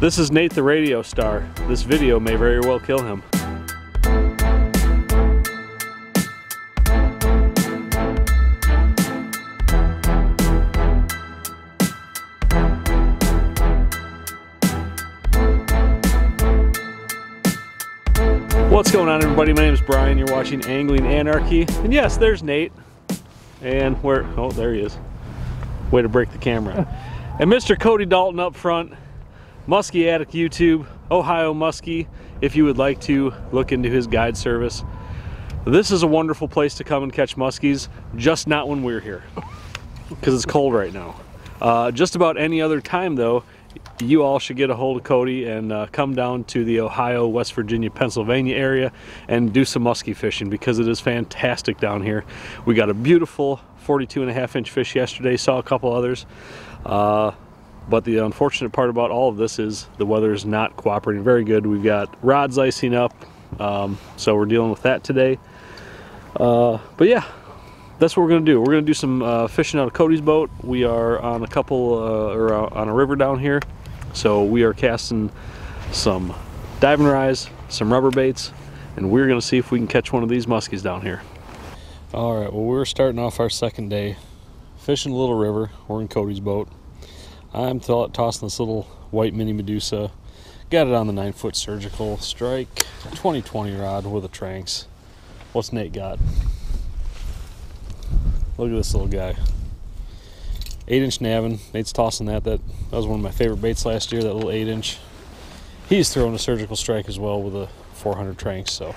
This is Nate the radio star. This video may very well kill him. What's going on everybody? My name is Brian. You're watching Angling Anarchy. And yes, there's Nate. And where, oh, there he is. Way to break the camera. and Mr. Cody Dalton up front. Musky Addict YouTube, Ohio Muskie, if you would like to look into his guide service. This is a wonderful place to come and catch muskies, just not when we're here, because it's cold right now. Uh, just about any other time though, you all should get a hold of Cody and uh, come down to the Ohio, West Virginia, Pennsylvania area and do some muskie fishing because it is fantastic down here. We got a beautiful 42 and a half inch fish yesterday, saw a couple others. Uh, but the unfortunate part about all of this is the weather is not cooperating very good. We've got rods icing up, um, so we're dealing with that today. Uh, but yeah, that's what we're gonna do. We're gonna do some uh, fishing out of Cody's boat. We are on a couple, uh, or uh, on a river down here. So we are casting some diving rise, some rubber baits, and we're gonna see if we can catch one of these muskies down here. All right, well we're starting off our second day fishing a little river. We're in Cody's boat. I'm tossing this little white mini Medusa. Got it on the 9 foot surgical strike 2020 rod with a Tranx. What's Nate got? Look at this little guy. 8 inch Navin. Nate's tossing that. That, that was one of my favorite baits last year, that little 8 inch. He's throwing a surgical strike as well with a 400 Tranx. So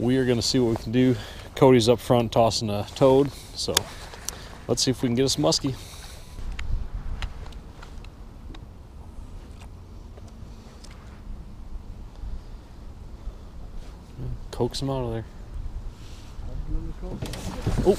we are going to see what we can do. Cody's up front tossing a toad. So let's see if we can get us muskie. Coax him out of there. Oh.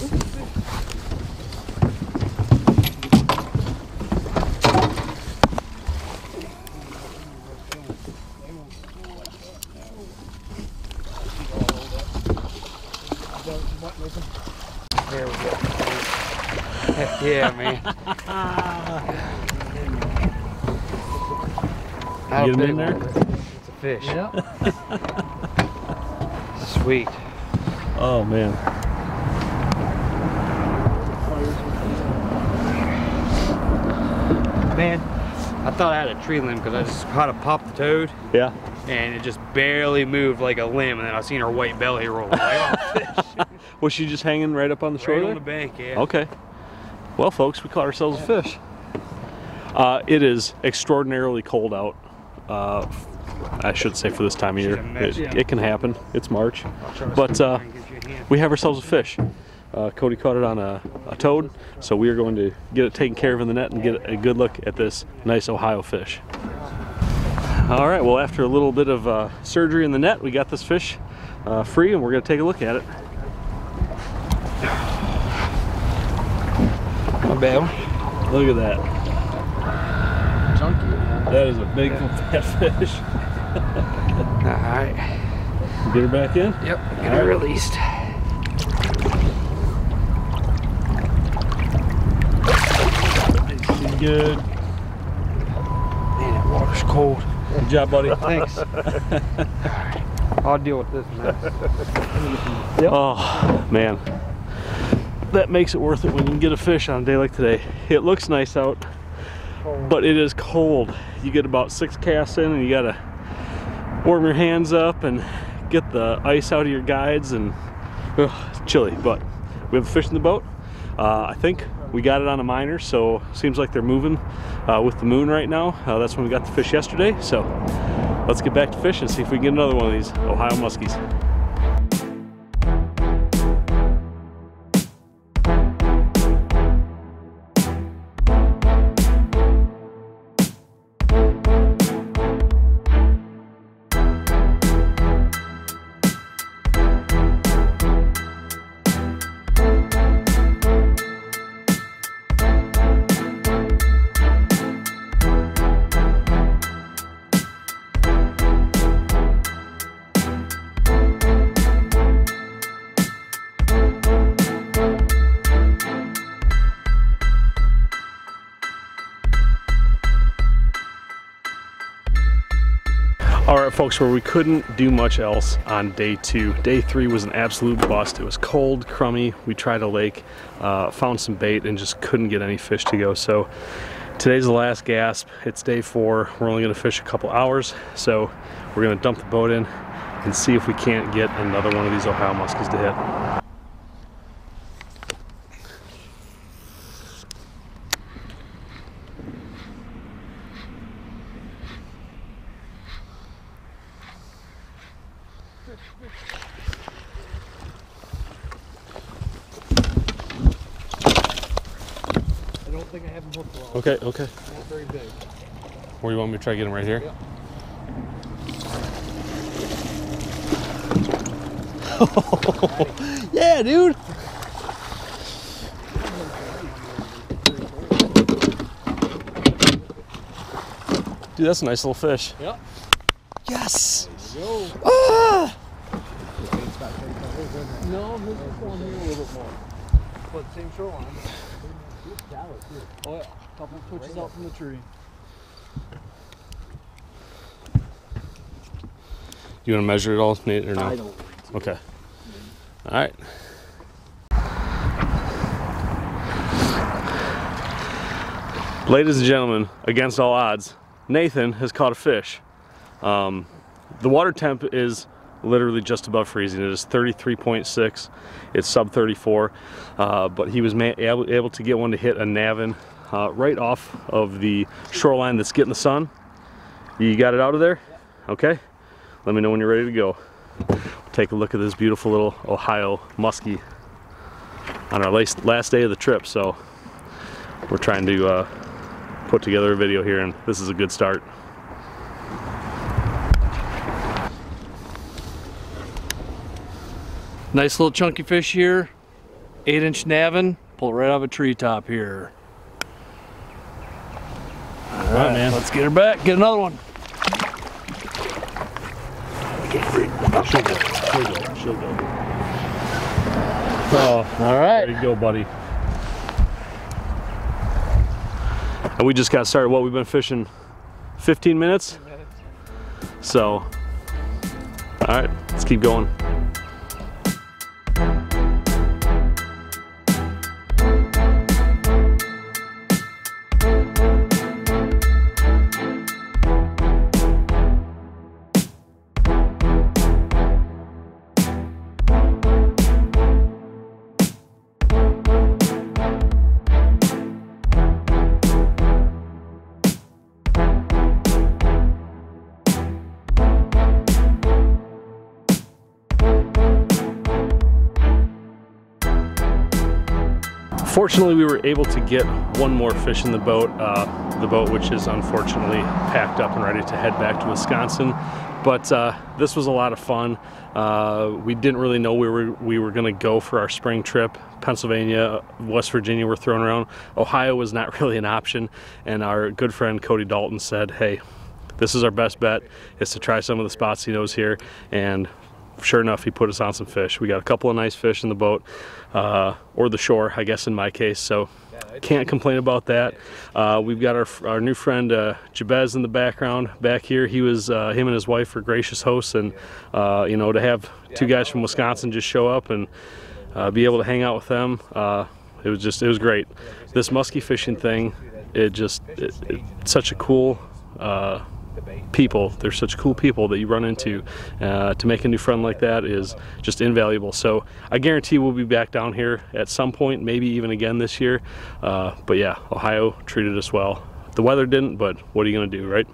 There we go. Heck yeah, man. Get him in there? It's a fish. Sweet. Oh man. Man, I thought I had a tree limb because I just caught a pop the toad Yeah. and it just barely moved like a limb and then I seen her white belly roll. Like, fish. Was she just hanging right up on the shore right on the bank, yeah. Okay. Well, folks, we caught ourselves a fish. Uh, it is extraordinarily cold out. Uh, I should say for this time of year. It, it can happen. It's March. But uh, we have ourselves a fish. Uh, Cody caught it on a, a toad, so we are going to get it taken care of in the net and get a good look at this nice Ohio fish. All right, well, after a little bit of uh, surgery in the net, we got this fish uh, free and we're going to take a look at it. My bad. Look at that. Chunky. That is a big fat fish. Alright. Get her back in. Yep. Get All her right. released. She's good. Man, that water's cold. Good job, buddy. Thanks. I'll deal with this mess. Oh, man. That makes it worth it when you can get a fish on a day like today. It looks nice out, but it is cold. You get about six casts in and you gotta warm your hands up and get the ice out of your guides and ugh, chilly, but we have a fish in the boat. Uh, I think we got it on a minor, so seems like they're moving uh, with the moon right now. Uh, that's when we got the fish yesterday, so let's get back to fishing and see if we can get another one of these Ohio muskies. Folks, where we couldn't do much else on day two. Day three was an absolute bust. It was cold, crummy. We tried a lake, uh, found some bait, and just couldn't get any fish to go. So today's the last gasp. It's day four. We're only gonna fish a couple hours. So we're gonna dump the boat in and see if we can't get another one of these Ohio muskies to hit. I don't think I have them hooked well. Okay, okay. Not very big. Where do you want me to try to get them right here? Yeah. yeah, dude. Dude, that's a nice little fish. Yep. Yes. Go. Ah! No, this is going here a little bit more. But same shoreline. Oh yeah, couple of twitches out from the tree. You want to measure it all, Nate, or no? I don't. Okay. All right. Ladies and gentlemen, against all odds, Nathan has caught a fish. Um, the water temp is literally just above freezing. It is 33.6. It's sub 34, uh, but he was able, able to get one to hit a navin uh, right off of the shoreline that's getting the sun. You got it out of there? Okay. Let me know when you're ready to go take a look at this beautiful little Ohio muskie on our last, last day of the trip. So we're trying to uh, put together a video here and this is a good start. Nice little chunky fish here. Eight inch navin. Pull it right off a treetop here. All right, man. Let's get her back. Get another one. She'll go. She'll go. She'll go. Oh, All there you go, buddy. And we just got started. What, we've been fishing 15 minutes? So, all right, let's keep going. Fortunately, we were able to get one more fish in the boat. Uh, the boat, which is unfortunately packed up and ready to head back to Wisconsin. But uh, this was a lot of fun. Uh, we didn't really know where we were, we were going to go for our spring trip. Pennsylvania, West Virginia were thrown around. Ohio was not really an option. And our good friend Cody Dalton said, hey, this is our best bet is to try some of the spots he knows here and sure enough he put us on some fish. We got a couple of nice fish in the boat uh, or the shore i guess in my case so can't complain about that. Uh, we've got our, our new friend uh, jabez in the background. Back here he was uh, him and his wife were gracious hosts and uh, you know to have two guys from wisconsin just show up and uh, be able to hang out with them it was just it was great. This musky fishing thing it just it, it's such a cool people they're such cool people that you run into uh, to make a new friend like that is just invaluable. So i guarantee we'll be back down here at some point maybe even again this year. Uh, but yeah ohio treated us well. The weather didn't but what are you going to do right?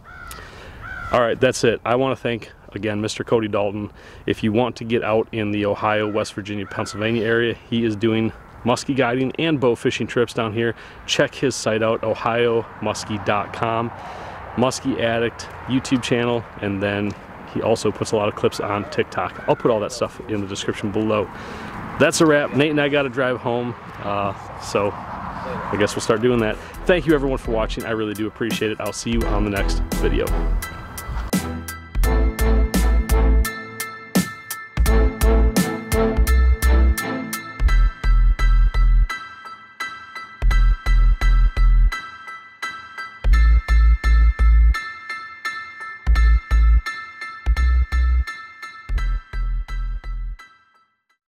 All right that's it. I want to thank again mr cody dalton. If you want to get out in the ohio west virginia pennsylvania area he is doing muskie guiding and bow fishing trips down here. Check his site out ohiomusky.com Musky Addict YouTube channel, and then he also puts a lot of clips on TikTok. I'll put all that stuff in the description below. That's a wrap. Nate and I got to drive home, uh, so I guess we'll start doing that. Thank you everyone for watching. I really do appreciate it. I'll see you on the next video.